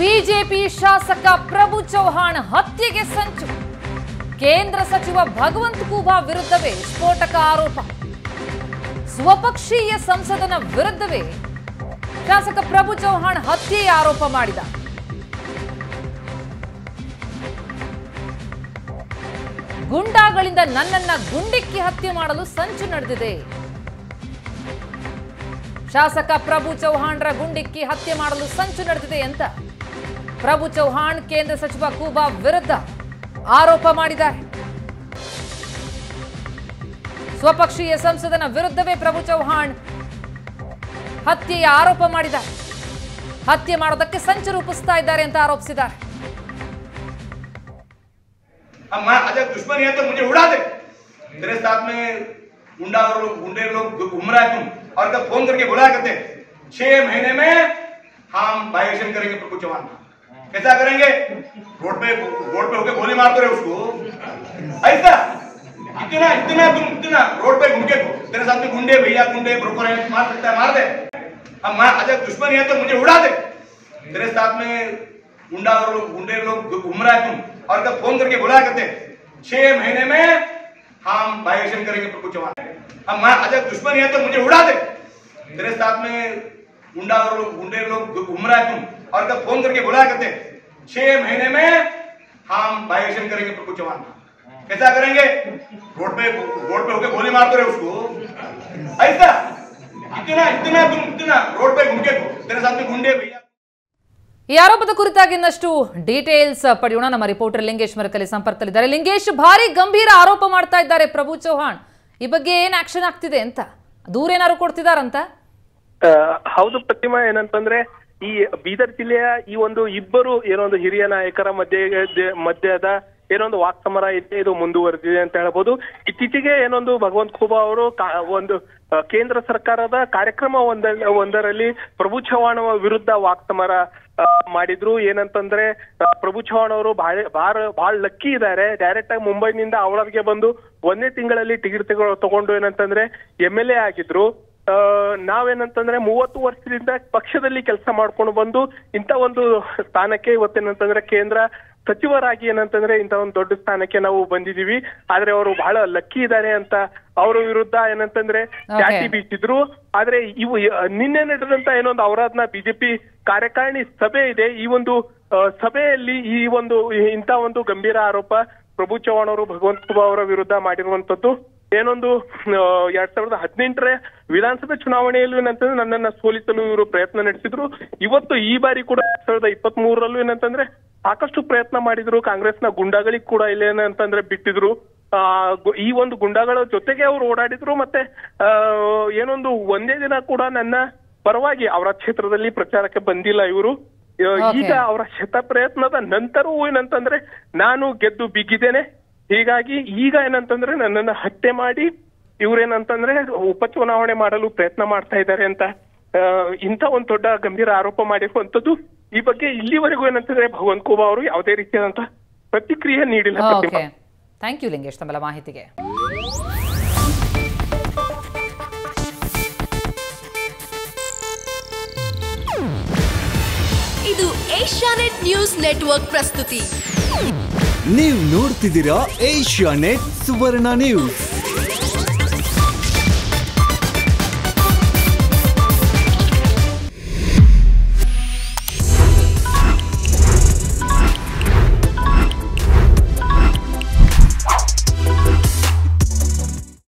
BJP ಶಾಸಕ ಪ್ರಭು ಚೌಹಾಣ್ ಹತ್ಯೆಗೆ ಸಂಚು. ಕೇಂದ್ರ ಸಚಿವ ಭಗವಂತ ಖೂಬಾ ವಿರುದ್ಧವೇ ಸ್ಫೋಟಕ ಆರೋಪ. ಸ್ವಪಕ್ಷೀಯ ಸಂಸದನ ವಿರುದ್ಧವೇ ಶಾಸಕ ಪ್ರಭು ಚೌಹಾಣ್ ಹತ್ಯೆಯ ಆರೋಪ ಮಾಡಿದ. ಗುಂಡಾಗಳಿಂದ ನನ್ನನ್ನ ಗುಂಡಿಕ್ಕಿ ಹತ್ಯೆ ಮಾಡಲು ಸಂಚು ನಡೆದಿದೆ. ಶಾಸಕ ಪ್ರಭು ಚೌಹಾಣ್ರ ಗುಂಡಿಕ್ಕಿ ಹತ್ಯೆ ಮಾಡಲು ಸಂಚು ನಡೆದಿದೆ ಅಂತ ಪ್ರಭು ಚೌಹಾಣ್ ಕೇಂದ್ರ ಸಚಿವ ಕೂಬಾ ವಿರುದ್ಧ ಆರೋಪ ಮಾಡಿದ್ದಾರೆ ಸ್ವಪಕ್ಷೀಯ ಸಂಸದನ ವಿರುದ್ಧವೇ ಪ್ರಭು ಚೌಹಾಣ್ ಹತ್ಯೆಯ ಆರೋಪ ಮಾಡಿದ್ದಾರೆ ಹತ್ಯೆ ಮಾಡೋದಕ್ಕೆ ಸಂಚು ರೂಪಿಸ್ತಾ ಇದ್ದಾರೆ ಅಂತ ಆರೋಪಿಸಿದ್ದಾರೆ अब मैं अजय दुश्मन है तो मुझे उड़ा दे तेरे साथ में गुंडा और लोग गुंडे लोग घूम रहा है तुम और कब फोन करके बुलाया करते छह महीने में हम बाइलेक्शन करेंगे प्रभु चौहान कैसा करेंगे? रोड पे रोड पे होके गोली मारते रहे उसको। ऐसा? इतना इतना तुम इतना, रोड पे घूम के, तेरे साथ में गुंडे, भैया गुंडे ब्रोकर है, मार सकता है, मार दे। अब मैं अजय दुश्मन है तो मुझे उड़ा दे। तेरे साथ में गुंडा और गुंडे लोग घूम रहा है तुम, और कब फ़ोन करके बुलाया करते, छह महीने में हम बाइलेक्शन करेंगे प्रभु चौहान अब मैं अजय दुश्मन है तो मुझे उड़ा दे। तेरे साथ में गुंडा और गुंडे लोग घूम रहा है तुम और कब फोन करके बुलाया करते छह महीने में हम बाइलेक्शन करेंगे प्रभु चौहान कैसा करेंगे रोड पे रोड पे होके गोली मारते रहे उसको ऐसा इतना इतना तुम इतना रोड पे घूम के तेरे साथ में गुंडे भैया ಈ ಆರೋಪದ ಕುರಿತಾಗಿ ಇನ್ನಷ್ಟು ಡೀಟೇಲ್ಸ್ ಪಡೆಯೋಣ ನಮ್ಮ ರಿಪೋರ್ಟರ್ ಲಿಂಗೇಶ್ ಮರಕಲಿ ಸಂಪರ್ಕದಲ್ಲಿದ್ದಾರೆ ಲಿಂಗೇಶ್ ಭಾರಿ ಗಂಭೀರ ಆರೋಪ ಮಾಡ್ತಾ ಇದ್ದಾರೆ ಪ್ರಭು ಚೌಹಾಣ್ ಈ ಬಗ್ಗೆ ಏನ್ ಆಕ್ಷನ್ ಆಗ್ತಿದೆ ಅಂತ ದೂರ ಏನಾದ್ರು ಕೊಡ್ತಿದಾರಂತ ಆ, ಹೌದು ಪ್ರತಿಮಾ ಏನಂತಂದ್ರೆ ಈ ಬೀದರ್ ಜಿಲ್ಲೆಯ ಈ ಒಂದು ಇಬ್ಬರು ಏನೋ ಒಂದು ಹಿರಿಯ ನಾಯಕರ ಮಧ್ಯೆ ಮಧ್ಯದ ಏನೊಂದು ವಾಕ್ ಸಮರ ಇದೆ, ಇದು ಮುಂದುವರೆದಿದೆ ಅಂತ ಹೇಳ್ಬೋದು. ಇತ್ತೀಚೆಗೆ ಏನೊಂದು ಭಗವಂತ ಖೂಬಾ ಅವರು ಒಂದು ಕೇಂದ್ರ ಸರ್ಕಾರದ ಕಾರ್ಯಕ್ರಮ ಒಂದ ಒಂದರಲ್ಲಿ ಪ್ರಭು ಚವ್ಹಾಣ್ ವಿರುದ್ಧ ವಾಕ್ಸಮರ ಮಾಡಿದ್ರು. ಏನಂತಂದ್ರೆ ಪ್ರಭು ಚವ್ಹಾಣ್ ಅವರು ಬಹಳ ಬಾಳ ಬಹಳ ಲಕ್ಕಿ ಇದ್ದಾರೆ ಡೈರೆಕ್ಟ್ ಆಗಿ ಮುಂಬೈನಿಂದ ಅವಳರಿಗೆ ಬಂದು ಒಂದೇ ತಿಂಗಳಲ್ಲಿ ಟಿಕೆಟ್ ತಗೊ, ತಗೊಂಡು ಏನಂತಂದ್ರೆ ಎಂ ಎಲ್ ಎ ಆಗಿದ್ರು. ನಾವೇನಂತಂದ್ರೆ ಮೂವತ್ತು ವರ್ಷದಿಂದ ಪಕ್ಷದಲ್ಲಿ ಕೆಲಸ ಮಾಡ್ಕೊಂಡು ಬಂದು ಇಂಥ ಒಂದು ಸ್ಥಾನಕ್ಕೆ ಇವತ್ತೇನಂತಂದ್ರೆ ಕೇಂದ್ರ ಸಚಿವರಾಗಿ ಏನಂತಂದ್ರೆ ಇಂಥ ಒಂದು ದೊಡ್ಡ ಸ್ಥಾನಕ್ಕೆ ನಾವು ಬಂದಿದೀವಿ ಆದ್ರೆ ಅವರು ಬಹಳ ಲಕ್ಕಿ ಇದ್ದಾರೆ ಅಂತ ಅವರ ವಿರುದ್ಧ ಏನಂತಂದ್ರೆ ಚಾಟಿ ಬೀಸಿದ್ರು ಆದ್ರೆ ಇವು ನಿನ್ನೆ ನಡೆದಂತ ಏನೊಂದು ಅವರಾದ್ನ ಬಿಜೆಪಿ ಕಾರ್ಯಕಾರಿಣಿ ಸಭೆ ಇದೆ. ಈ ಒಂದು ಸಭೆಯಲ್ಲಿ ಈ ಒಂದು ಇಂಥ ಒಂದು ಗಂಭೀರ ಆರೋಪ ಪ್ರಭು ಚವ್ಹಾಣ್ ಅವರು ಭಗವಂತ ಅವರ ವಿರುದ್ಧ ಮಾಡಿರುವಂತದ್ದು ಏನೊಂದು ಎರಡ್ ಸಾವಿರದ ಹದಿನೆಂಟರ ವಿಧಾನಸಭೆ ಚುನಾವಣೆಯಲ್ಲೂ ಏನಂತಂದ್ರೆ ನನ್ನನ್ನ ಸೋಲಿಸಲು ಇವರು ಪ್ರಯತ್ನ ನಡೆಸಿದ್ರು. ಇವತ್ತು ಈ ಬಾರಿ ಕೂಡ ಎರಡ್ ಸಾವಿರದ ಇಪ್ಪತ್ತ್ ಮೂರರಲ್ಲೂ ಏನಂತಂದ್ರೆ ಸಾಕಷ್ಟು ಪ್ರಯತ್ನ ಮಾಡಿದ್ರು. ಕಾಂಗ್ರೆಸ್ನ ಗುಂಡಾಗಳಿಗೆ ಕೂಡ ಇಲ್ಲೇನಂತಂದ್ರೆ ಬಿಟ್ಟಿದ್ರು. ಆ ಈ ಒಂದು ಗುಂಡಾಗಳ ಜೊತೆಗೆ ಅವರು ಓಡಾಡಿದ್ರು ಮತ್ತೆ ಆ, ಏನೊಂದು ಒಂದೇ ದಿನ ಕೂಡ ನನ್ನ ಪರವಾಗಿ ಅವರ ಕ್ಷೇತ್ರದಲ್ಲಿ ಪ್ರಚಾರಕ್ಕೆ ಬಂದಿಲ್ಲ ಇವರು. ಈಗ ಅವರ ಶತ ಪ್ರಯತ್ನದ ನಂತರವೂ ಏನಂತಂದ್ರೆ ನಾನು ಗೆದ್ದು ಬಿಗಿದ್ದೇನೆ. ಹೀಗಾಗಿ ಈಗ ಏನಂತಂದ್ರೆ ನನ್ನನ್ನ ಹತ್ಯೆ ಮಾಡಿ ಇವ್ರೇನಂತಂದ್ರೆ ಉಪಚುನಾವಣೆ ಮಾಡಲು ಪ್ರಯತ್ನ ಮಾಡ್ತಾ ಇದ್ದಾರೆ ಅಂತ. ಇಂಥ ಒಂದು ದೊಡ್ಡ ಗಂಭೀರ ಆರೋಪ ಮಾಡಿರುವಂತದ್ದು ಈ ಬಗ್ಗೆ ಇಲ್ಲಿವರೆಗೂ ಏನಂತಂದ್ರೆ ಭಗವಂತ್ ಕೋಬಾ ಅವರು ಯಾವುದೇ ರೀತಿಯಾದಂತಹ ಪ್ರತಿಕ್ರಿಯೆ ನೀಡಿಲ್ಲ ಥ್ಯಾಂಕ್ ಯು ಲಿಂಗೇಶ್ ತಮ್ಮೆಲ್ಲ ಮಾಹಿತಿಗೆ. ಇದು ಏಷ್ಯಾನೆಟ್ ನ್ಯೂಸ್ ನೆಟ್ವರ್ಕ್ ಪ್ರಸ್ತುತಿ. ನೀವು ನೋಡ್ತಿದ್ದೀರಾ ಏಷ್ಯಾ ನೆಟ್ ಸುವರ್ಣ ನ್ಯೂಸ್.